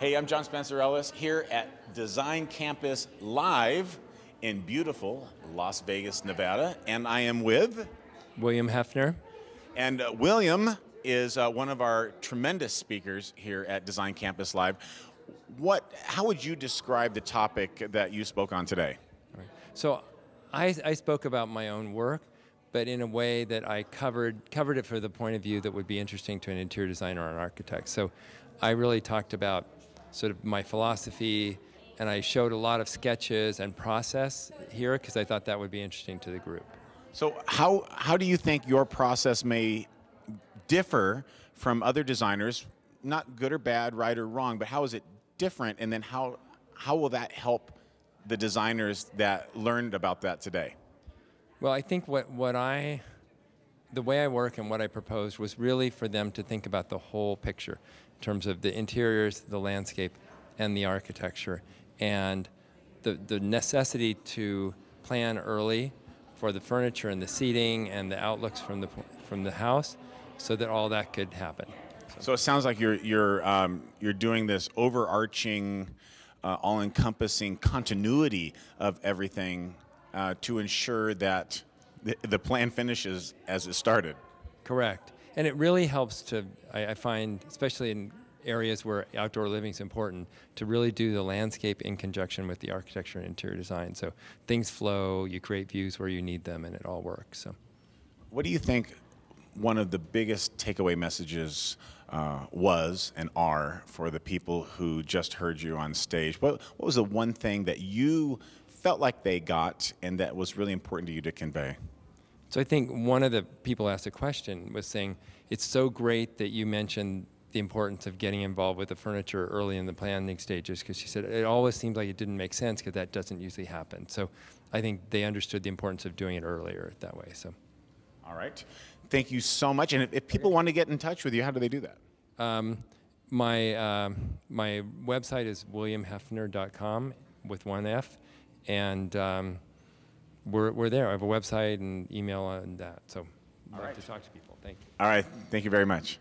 Hey, I'm John Spencer Ellis here at Design Campus Live in beautiful Las Vegas, Nevada, and I am with William Hefner. And uh, William is uh, one of our tremendous speakers here at Design Campus Live. What, how would you describe the topic that you spoke on today? So, I, I spoke about my own work, but in a way that I covered covered it for the point of view that would be interesting to an interior designer or an architect. So, I really talked about sort of my philosophy, and I showed a lot of sketches and process here because I thought that would be interesting to the group. So, how how do you think your process may differ from other designers? Not good or bad, right or wrong, but how is it different? And then how how will that help the designers that learned about that today? Well, I think what what I the way I work and what I proposed was really for them to think about the whole picture in terms of the interiors, the landscape, and the architecture, and the, the necessity to plan early for the furniture and the seating and the outlooks from the, from the house so that all that could happen. So, it sounds like you're, you're, um, you're doing this overarching, uh, all encompassing continuity of everything uh, to ensure that the, the plan finishes as it started. Correct. And it really helps to, I, I find, especially in areas where outdoor living is important, to really do the landscape in conjunction with the architecture and interior design. So things flow, you create views where you need them, and it all works. So, what do you think one of the biggest takeaway messages uh, was and are for the people who just heard you on stage? What, what was the one thing that you felt like they got and that was really important to you to convey? So I think one of the people asked a question was saying, it's so great that you mentioned the importance of getting involved with the furniture early in the planning stages because she said it always seemed like it didn't make sense because that doesn't usually happen. So I think they understood the importance of doing it earlier that way. So. All right. Thank you so much. And if, if people want to get in touch with you, how do they do that? Um, my, uh, my website is williamhefner.com with one F. And um, we're, we're there. I have a website and email and that. So I'd like right. to talk to people. Thank you. All right. Thank you very much.